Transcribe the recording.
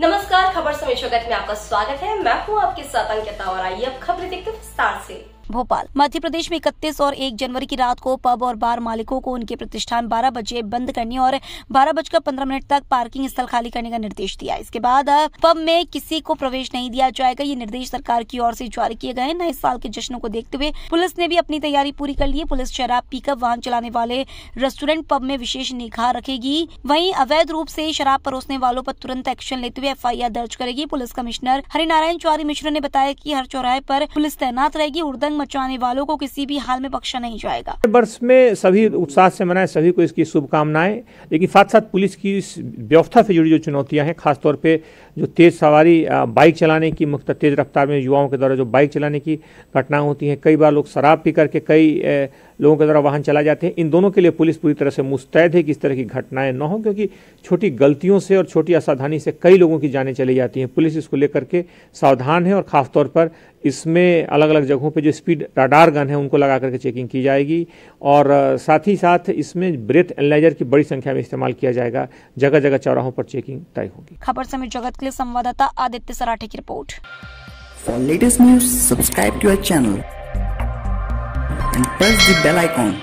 नमस्कार, खबर समय जगत में आपका स्वागत है। मैं हूँ आपके साथ अंकिता और आइए अब खबरें देखते विस्तार से। भोपाल। मध्य प्रदेश में इकतीस और एक जनवरी की रात को पब और बार मालिकों को उनके प्रतिष्ठान 12 बजे बंद करने और बारह बजकर पंद्रह मिनट तक पार्किंग स्थल खाली करने का निर्देश दिया। इसके बाद पब में किसी को प्रवेश नहीं दिया जाएगा। ये निर्देश सरकार की ओर से जारी किए गए नए साल के जश्नों को देखते हुए पुलिस ने भी अपनी तैयारी पूरी कर ली पुलिस शराब पीकर वाहन चलाने वाले रेस्टोरेंट पब में विशेष निगाह रखेगी। वहीं अवैध रूप से शराब परोसने वालों पर तुरंत एक्शन लेते हुए एफआईआर दर्ज करेगी पुलिस कमिश्नर हरिनारायण चौरी मिश्र ने बताया की हर चौराहे पर पुलिस तैनात रहेगी। उर्दंग मचाने वालों को किसी भी हाल में बख्शा नहीं जाएगा। वर्ष में सभी उत्साह से मनाए, सभी को इसकी शुभकामनाएँ। लेकिन साथ साथ पुलिस की व्यवस्था से जुड़ी जो चुनौतियाँ हैं, खासतौर पे जो तेज़ सवारी बाइक चलाने की, मुख्त तेज़ रफ्तार में युवाओं के द्वारा जो बाइक चलाने की घटनाएँ होती हैं, कई बार लोग शराब पी करके कई लोगों के द्वारा वाहन चला जाते हैं। इन दोनों के लिए पुलिस पूरी तरह से मुस्तैद है कि इस तरह की घटनाएँ न हो, क्योंकि छोटी गलतियों से और छोटी असावधानी से कई लोगों की जानें चली जाती हैं। पुलिस इसको लेकर के सावधान है और ख़ासतौर पर इसमें अलग अलग जगहों पे जो स्पीड राडार गन है, उनको लगा करके चेकिंग की जाएगी और साथ ही साथ इसमें ब्रेथ एनालाइजर की बड़ी संख्या में इस्तेमाल किया जाएगा। जगह जगह चौराहों पर चेकिंग तय होगी। खबर समय जगत लिए संवाददाता आदित्य सराठे की report. For latest news subscribe to our channel and press the bell icon.